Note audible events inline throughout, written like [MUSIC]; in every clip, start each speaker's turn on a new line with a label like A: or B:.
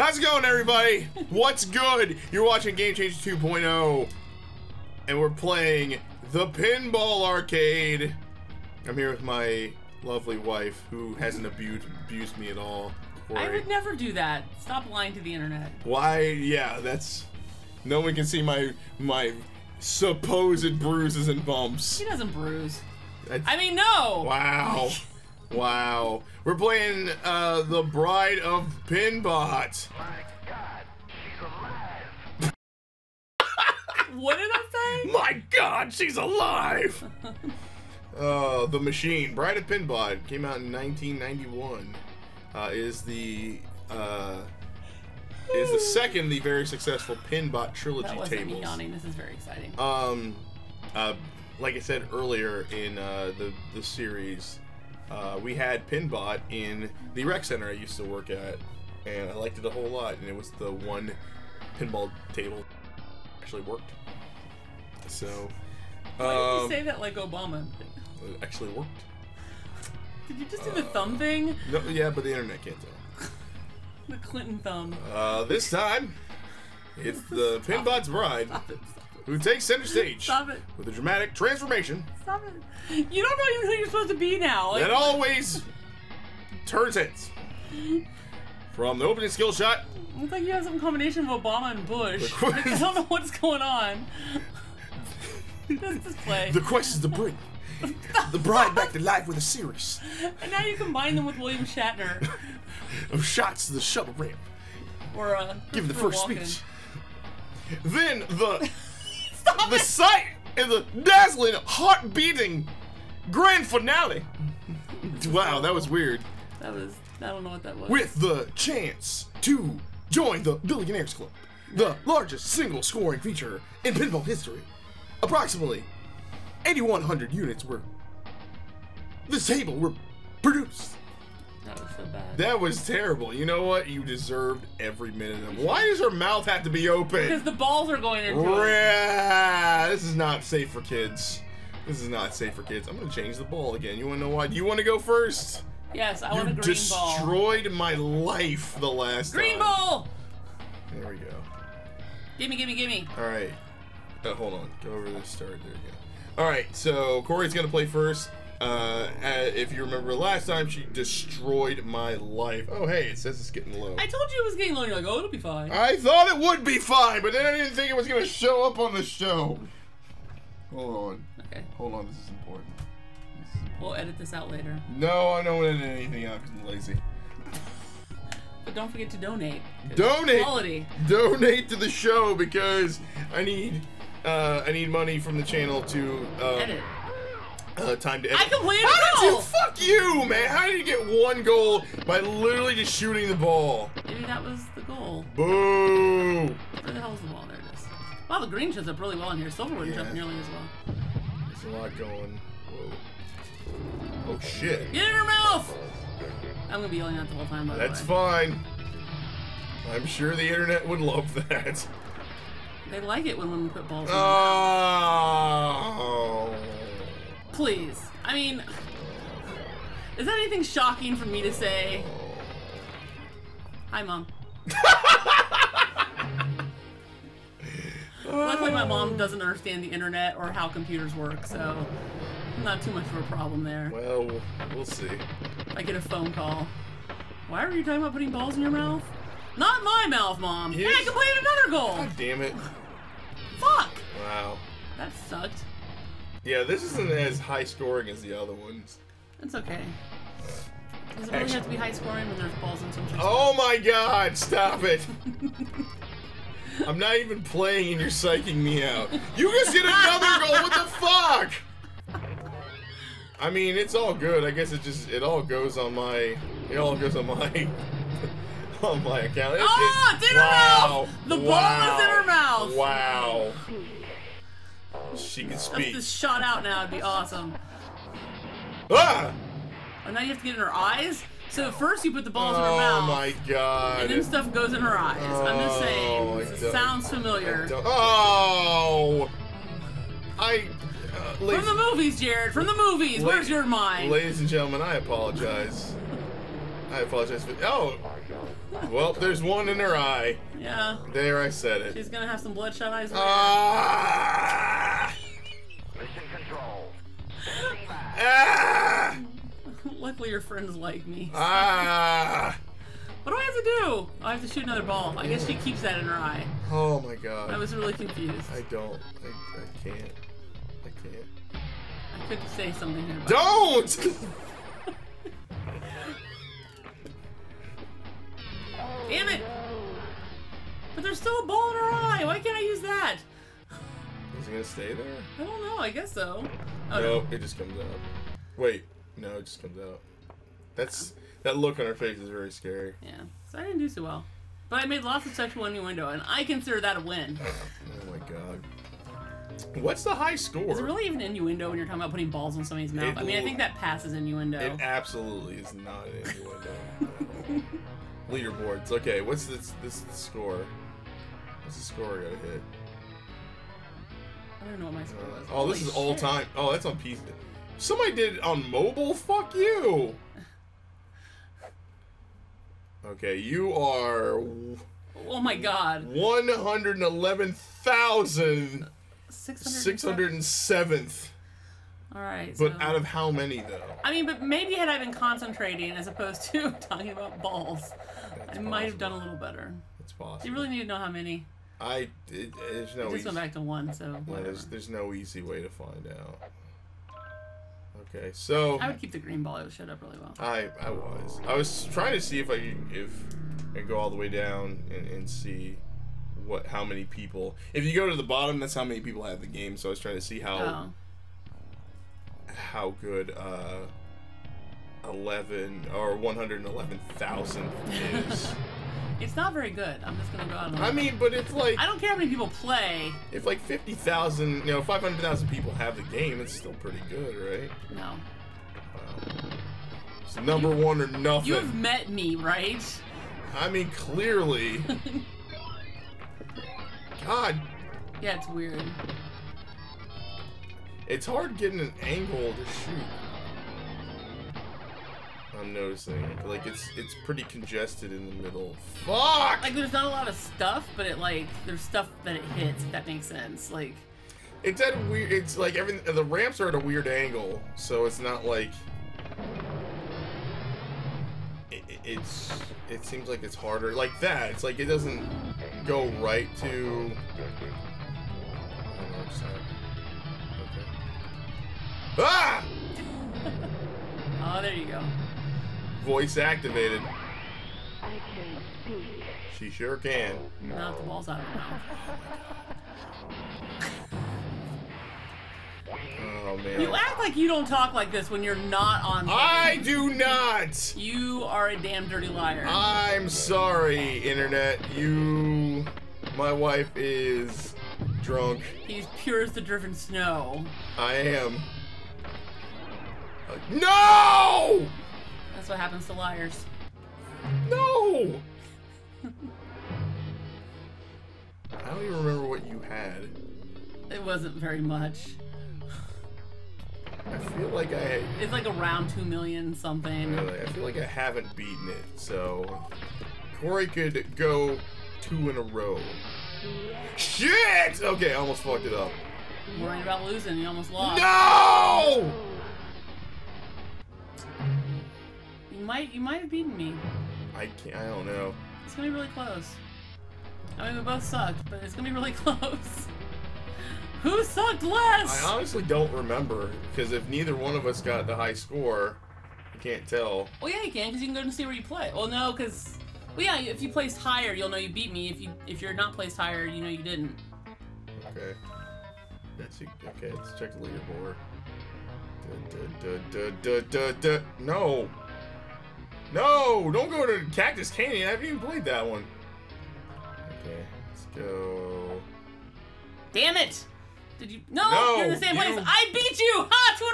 A: How's it going, everybody? What's good? You're watching Game Changer 2.0, and we're playing the Pinball Arcade. I'm here with my lovely wife, who hasn't abused, abused me at all.
B: I would never do that. Stop lying to the internet.
A: Why? Yeah, that's. No one can see my my supposed bruises and bumps.
B: He doesn't bruise. I mean, no.
A: Wow. Wow. We're playing uh, The Bride of Pinbot. [LAUGHS]
B: What did I say?
A: My god, she's alive! [LAUGHS] uh, The Machine, Bride of Pinbot, came out in 1991. Uh, is the uh, is the second the very successful Pinbot trilogy
B: That wasn't me
A: tables.
B: yawning. This is very exciting.
A: Um, uh, like I said earlier in uh, the the series, uh, we had Pinbot in the rec center I used to work at, and I liked it a whole lot. And it was the one pinball table actually worked. So,
B: Why did you
A: um,
B: say that like Obama?
A: it actually worked.
B: Did you just do the thumb thing?
A: No, yeah, but the internet can't tell. [LAUGHS]
B: The Clinton thumb.
A: Uh, this time, it's the Pinbot's bride. Who takes center stage
B: Stop it.
A: with a dramatic transformation
B: Stop it. You don't know even who you're supposed to be now. Like,
A: that always turns heads. From the opening skill shot,
B: looks like you have some combination of Obama and Bush. I don't know what's going on. This display.
A: the quest is to bring the bride back to life with a series
B: And now you combine them with William Shatner. [LAUGHS]
A: of shots to the shuttle ramp.
B: Or, uh,
A: Give the first
B: Walken.
A: speech. Then the the sight and the dazzling, heart beating grand finale. Wow, that was weird.
B: That was, I don't know what that was.
A: With the chance to join the Billionaires Club, the largest single scoring feature in pinball history. Approximately 8,100 units were this table were produced.
B: That was so bad.
A: That was terrible. You know what? You deserved every minute of it. Why does her mouth have to be open?
B: Because the balls are going into it.
A: Yeah, this is not safe for kids. This is not safe for kids. I'm gonna change the ball again. You wanna know why? Do you wanna go first?
B: Yes, I
A: You
B: want a green ball.
A: destroyed my life the last
B: Green
A: time.
B: Green ball!
A: There we go.
B: Gimme, gimme, gimme.
A: All right. Uh, hold on. Go over the start. There you go. All right. So Kori's gonna play first. Uh, uh, if you remember last time, she destroyed my life. Oh, hey, it says it's getting low.
B: I told you it was getting low. You're like, oh, it'll be fine.
A: I thought it would be fine, but then I didn't think it was gonna show up on the show. Hold on.
B: Okay,
A: Hold on. This is important. This is
B: we'll edit this out later.
A: No, I don't edit anything out because I'm lazy.
B: But don't forget to donate.
A: Donate.
B: Quality.
A: Donate to the show because I need uh, I need money from the channel to um,
B: Edit.
A: Uh, time to end.
B: I completed
A: How
B: a
A: did you? Fuck you, man! How did you get one goal by literally just shooting the ball?
B: Maybe that was the goal.
A: Boo!
B: Where the hell is the ball? There it is. Wow, the green shows up really well in here. Silver wouldn't
A: Yeah.
B: jump nearly as well.
A: There's a lot going. Whoa. Oh shit.
B: Get in her mouth! I'm gonna be yelling that the whole time, by the
A: That's fine. I'm sure the internet would love that.
B: They like it when women put balls in.
A: Oh.
B: Please. I mean, is that anything shocking for me to say? Hi, mom. [LAUGHS] Luckily, my mom doesn't understand the internet or how computers work, so not too much of a problem there.
A: Well, we'll see.
B: I get a phone call. Why are you talking about putting balls in your mouth? Not my mouth, mom. Hey, I
A: Here's-
B: completed another goal.
A: God damn it.
B: Fuck.
A: Wow.
B: That sucked.
A: Yeah, this isn't as high scoring as the other ones.
B: It's okay. Does it really have to be high scoring when there's balls in some?
A: Oh my god, stop it! I'm not even playing and you're psyching me out. You just hit another goal, what the fuck? I mean, it's all good. I guess it just, it all goes on my, it all goes on my, [LAUGHS] on my account. It-
B: Oh,
A: it-
B: it's in her
A: wow,
B: mouth! The ball is in her mouth!
A: Wow. She can speak.
B: just shot out now. It'd be awesome.
A: Ah!
B: And now you have to get in her eyes. So first you put the balls in her mouth.
A: Oh my god.
B: and then stuff goes in her eyes. I'm just
A: Oh,
B: saying.
A: I
B: sounds familiar.
A: Oh! I. Uh,
B: From the movies, Jared. From the movies. Where's your mind?
A: ladies and gentlemen, I apologize. I apologize for. Oh, well, there's one in her eye.
B: Yeah.
A: There, I said it.
B: She's gonna have some bloodshot eyes.
A: Ah! Ah!
B: Luckily, your friends like me.
A: Ah!
B: What do I have to do? Oh, I have to shoot another ball. I guess she keeps that in her eye.
A: Oh my god.
B: I was really confused.
A: I don't. I, I can't. I can't.
B: I could say something here.
A: Don't! [LAUGHS]
B: Damn it! But there's still a ball in her eye. Why can't I use that?
A: Is it gonna stay there?
B: I don't know. I guess so.
A: No, it just comes out. Wait, no, it just comes out. That's that look on her face is very scary.
B: Yeah. So I didn't do so well. But I made lots of sexual innuendo, and I consider that a win. [LAUGHS]
A: Oh my god. What's the high score?
B: Is it really even innuendo when you're talking about putting balls in somebody's mouth?
A: It
B: I mean, I think that passes innuendo.
A: It absolutely is not an innuendo. [LAUGHS] Leaderboards. Okay, what's this this score? What's the score I gotta hit?
B: I don't know what my score was.
A: Oh, this
B: Holy
A: is all time. Oh, that's on PC. Somebody did it on mobile? Fuck you! Okay, you are
B: Oh my god. 600.
A: 111,607th.
B: All right.
A: But
B: so-
A: out of how many, though?
B: I mean, but maybe had I been concentrating as opposed to [LAUGHS] talking about balls,
A: That's
B: I might have done a little better.
A: It's possible.
B: You really need to know how many.
A: I. It, there's no
B: I just
A: easy.
B: went back to one, so
A: yeah, there's, there's no easy way to find out. Okay, so
B: I would keep the green ball. It would shut up really well.
A: I I was I was trying to see if I if I could go all the way down and, and see what how many people. If you go to the bottom, that's how many people have the game. So I was trying to see how
B: Oh,
A: how good uh, eleven or one hundred eleven thousand is. [LAUGHS]
B: it's not very good. I'm just gonna go out.
A: I mean, but it's like
B: I don't care how many people play.
A: if like fifty thousand, you know, five hundred thousand people have the game, it's still pretty good, right?
B: No,
A: Wow. It's number one or nothing.
B: you have met me, right?
A: I mean, clearly. [LAUGHS] God,
B: Yeah, it's weird.
A: it's hard getting an angle to shoot. I'm noticing, like it's it's pretty congested in the middle. Fuck!
B: Like, there's not a lot of stuff, but it like there's stuff that it hits. If that makes sense. Like,
A: It's at a weird. It's like everything. The ramps are at a weird angle, so it's not like. It, it- it's. It seems like it's harder like that. It's like it doesn't go right to. I don't know what's that. Okay. Ah! [LAUGHS]
B: oh, there you go.
A: Voice activated.
C: I can speak.
A: She sure can.
B: Knock the balls out of her mouth.
A: Oh man.
B: You act like you don't talk like this when you're not on.
A: I do not.
B: You are a damn dirty liar.
A: I'm sorry, internet. You, my wife is drunk.
B: He's pure as the driven snow.
A: I am. No!
B: That's what happens to liars.
A: No! I don't even remember what you had.
B: It wasn't very much.
A: I feel like I,
B: It's like around two million something.
A: I feel like I haven't beaten it. So Kori could go two in a row. Shit! Okay, I almost fucked it up.
B: Worrying about losing, you almost lost.
A: No!
B: Might, you might have beaten me.
A: I can't. I don't know.
B: It's gonna be really close. I mean, we both sucked, but it's gonna be really [LAUGHS] close. Who sucked less?
A: I honestly don't remember because if neither one of us got the high score, I can't tell.
B: Well, yeah, you can, because you can go and see where you play. Well, no, because, well, yeah, if you placed higher, you'll know you beat me. If you, if you're not placed higher, you know you didn't.
A: Okay. Let's see. Okay, let's check the leaderboard. Da, da, da. No. No! Don't go to Cactus Canyon. I haven't even played that one. Okay, let's go.
B: Damn it! Did you? No,
A: No,
B: you're in the same
A: you-
B: place. I beat you! Ha! Two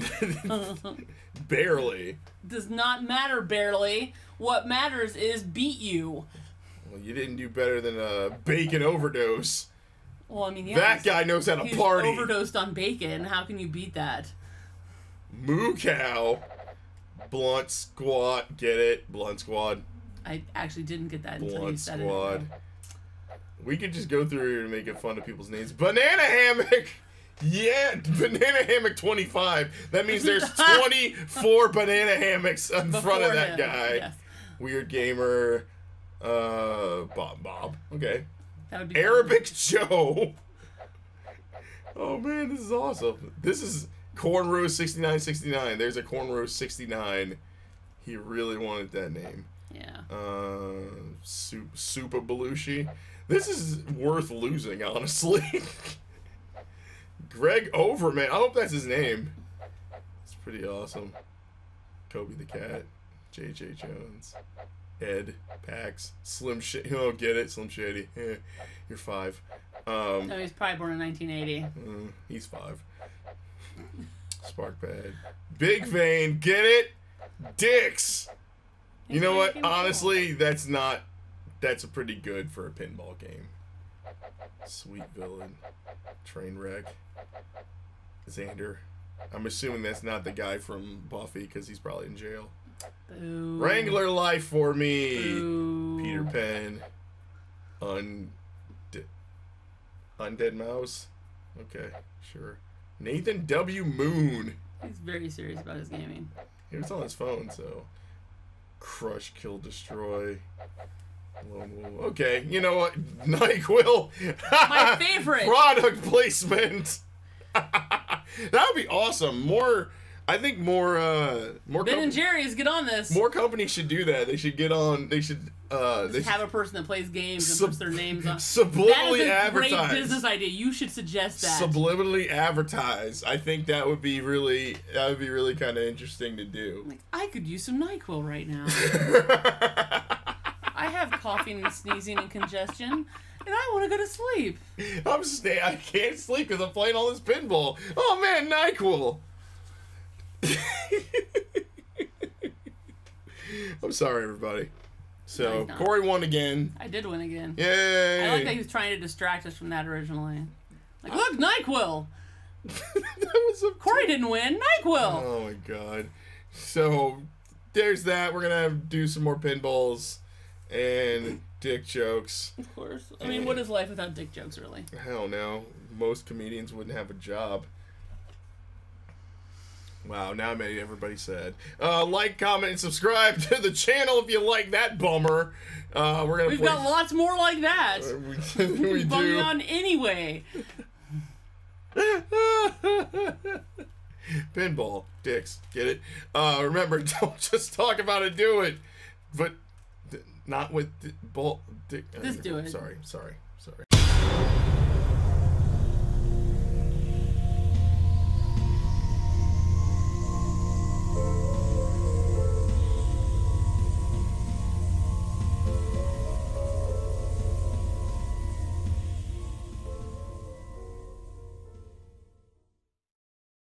B: in a row. [LAUGHS]
A: Barely.
B: Does not matter barely. What matters is beat you.
A: Well, you didn't do better than a bacon overdose.
B: Well, I mean, yeah.
A: that guy knows how to party.
B: overdosed on bacon. How can you beat that?
A: Moo cow. Blunt Squad. Get it? Blunt Squad.
B: I actually didn't get that until you
A: Blunt
B: said
A: Squad.
B: it.
A: We could just go through here and make it fun of people's names. Banana Hammock! [LAUGHS] Yeah, Banana Hammock 25. That means there's [LAUGHS] 24 banana hammocks in front of that
B: him,
A: guy.
B: Yes.
A: Weird Gamer. Uh, Bob Bob. Okay.
B: That would be
A: Arabic Joe. [LAUGHS] Oh man, this is awesome. This is Cornrow 6969. There's a Cornrow 69. He really wanted that name.
B: Yeah.
A: Uh, Sup- Supa Belushi. This is worth losing, honestly. [LAUGHS] Greg Overman. I hope that's his name. It's pretty awesome. Kobe the Cat. J.J. Jones. Ed. Pax. Slim Shady. Oh, get it? Slim Shady. [LAUGHS] You're five. Um,
B: No, he's probably born in 1980.
A: Mm, he's five. Spark pad. Big vein. Get it? Dicks. You know what? Honestly, that's not. That's a pretty good for a pinball game. Sweet villain. Train wreck. Xander. I'm assuming that's not the guy from Buffy because he's probably in jail.
B: Boo.
A: Wrangler life for me.
B: Boo.
A: Peter Pan. Un. Undead Mouse. Okay, sure. Nathan W. Moon.
B: He's very serious about his gaming.
A: He was on his phone, so. Crush, kill, destroy. Okay, you know what? [LAUGHS] NyQuil.
B: My [LAUGHS] favorite.
A: Product placement. [LAUGHS] that would be awesome. More. I think more. Uh, more.
B: Ben
A: com-
B: and Jerry's get on this.
A: more companies should do that. They should get on. They should. Uh, they
B: Just have
A: should
B: a person that plays games and
A: Sub-
B: puts their names on. [LAUGHS]
A: subliminally
B: that is a great
A: advertise.
B: business idea. You should suggest that.
A: subliminally advertise. I think that would be really that would be really kind of interesting to do.
B: like, I could use some NyQuil right now. [LAUGHS] I have coughing and sneezing and congestion, and I want to go to sleep.
A: I'm stay. I can't sleep because I'm playing all this pinball. Oh man, Nyquil. I'm sorry, everybody. So
B: not.
A: Kori won again.
B: I did win again.
A: Yay!
B: I like that he was trying to distract us from that originally. Like, look, NyQuil. [LAUGHS]
A: that was a
B: Kori didn't win. NyQuil.
A: Oh my god. So there's that. We're gonna have, do some more pinballs and dick jokes.
B: Of course. I mean, what is life without dick jokes, really?
A: Hell no. Most comedians wouldn't have a job. Wow, now I made everybody sad. Uh, like, comment, and subscribe to the channel if you like that bummer. Uh, we're gonna
B: We've
A: play.
B: got lots more like that.
A: we, we [LAUGHS]
B: Bum
A: do.
B: on anyway. [LAUGHS]
A: Pinball, dicks, get it? Uh, remember, [LAUGHS] don't just talk about it, do it. But not with the ball. Dick.
B: Just do it.
A: Sorry, sorry, sorry.